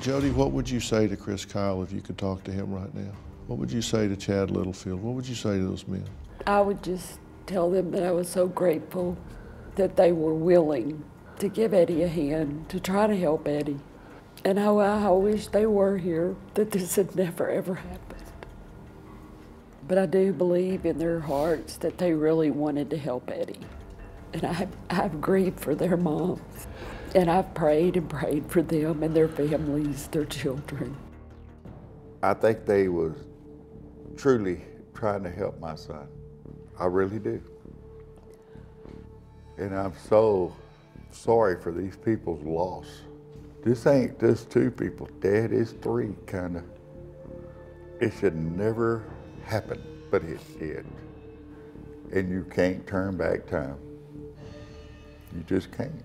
Jody, what would you say to Chris Kyle if you could talk to him right now? What would you say to Chad Littlefield? What would you say to those men? I would just tell them that I was so grateful that they were willing to give Eddie a hand to try to help Eddie. And how I wish they were here, that this had never ever happened. But I do believe in their hearts that they really wanted to help Eddie. And I, I've grieved for their moms. And I've prayed and prayed for them and their families, their children. I think they was truly trying to help my son. I really do. And I'm so sorry for these people's loss. This ain't just two people. Dad is three, kind of. It should never happen, but it did. And you can't turn back time. You just can't.